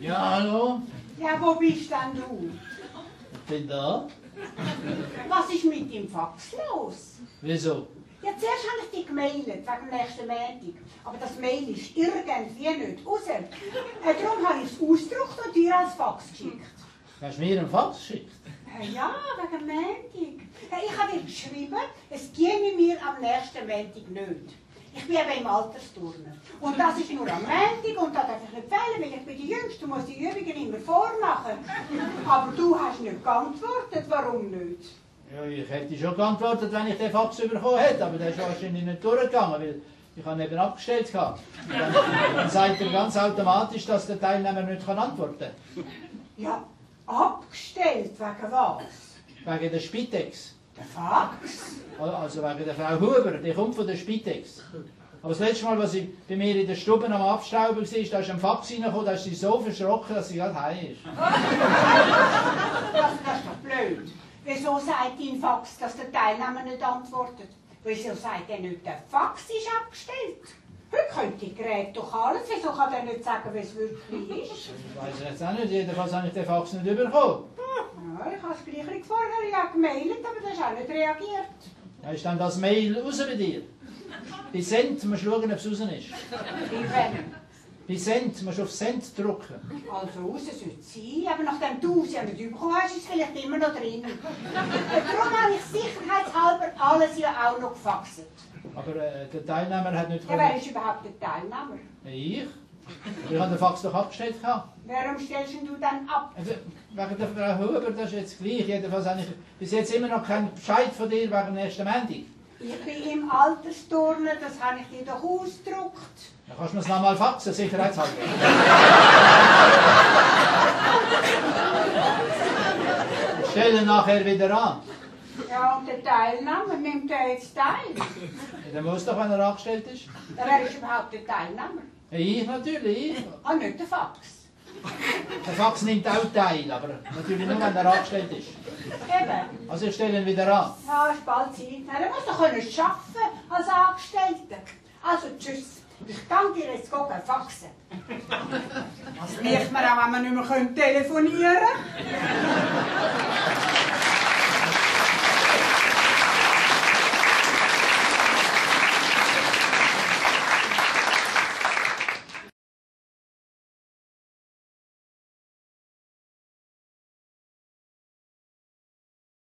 Ja, hallo? Ja, wo bist denn du? Ich bin da. Was ist mit dem Fax los? Wieso? Ja, zuerst habe ich dich gemailt, wegen dem nächsten Montag. Aber das Mail ist irgendwie nicht raus. Äh, darum habe ich es ausgedruckt und dir als Fax geschickt. Hast du mir einen Fax geschickt? Ja, wegen Montag. Ich habe dir geschrieben, es ginge mir am nächsten Montag nicht. Ich bin eben im Altersturnen. Und das ist nur am Montag und das darf ich nicht fehlen, weil ich bin die Jüngste, muss die Übungen immer vormachen. Aber du hast nicht geantwortet, warum nicht? Ja, ich hätte schon geantwortet, wenn ich den Fax bekommen hätte, aber der ist wahrscheinlich nicht durchgegangen, weil ich habe eben abgestellt gehabt. Und Dann, dann sagt er ganz automatisch, dass der Teilnehmer nicht antworten kann. Ja, abgestellt, wegen was? Wegen der Spitex. Der Fax? Also wegen der Frau Huber, die kommt von der Spitex. Aber das letzte Mal, als ich bei mir in der Stube am Abstauben war, da ist ein Fax reingekommen, da ist sie so verschrocken, dass sie gerade heim ist. Das, ist doch blöd. Wieso sagt dein Fax, dass der Teilnehmer nicht antwortet? Wieso sagt er nicht, der Fax ist abgestellt? Heute könnte die Gerät doch alles. Wieso kann er nicht sagen, wie es wirklich ist? Ich weiß jetzt auch nicht, jedenfalls habe ich den Fax nicht bekommen. Ja, ich habe es gleich vorher ja gemailt, aber das ist auch nicht reagiert. Da ist dann das Mail raus bei dir. Bei Send musst du schauen, ob es raus ist. Wie wenn? Bei Send musst du auf Send drücken. Also raus sollte es sein, aber nachdem du sie ja nicht bekommen hast, ist es vielleicht immer noch drin. Darum habe ich sicherheitshalber alles ja auch noch gefaxt. Aber äh, der Teilnehmer hat nicht Ja, wer ist überhaupt der Teilnehmer? Ich? Ich habe den Fax doch abgestellt. Warum stellst du dann ab? Also, Wegen der Frau Huber, das ist jetzt gleich. Jedenfalls habe ich bis jetzt immer noch keinen Bescheid von dir wegen dem ersten Montag. Ich bin im Altersturnen, das habe ich dir doch ausgedruckt. Dann kannst du mir es nochmal faxen, sicherheitshalber. Ich stelle ihn nachher wieder an. Ja, und der Teilnehmer nimmt er jetzt teil. Ja, Der muss doch, wenn er angestellt ist. Wer ist überhaupt der Teilnehmer? Ja, Ich natürlich, ich. Ah, nicht der Fax. Der Fax nimmt auch teil, aber natürlich nur, wenn er angestellt ist. Eben. Also ich stelle ihn wieder an. Ja, ist bald Zeit. Er muss doch können arbeiten als Angestellter. Also tschüss. Ich kann dir jetzt gucken, faxen. Das merkt man auch, wenn man nicht mehr telefonieren kann.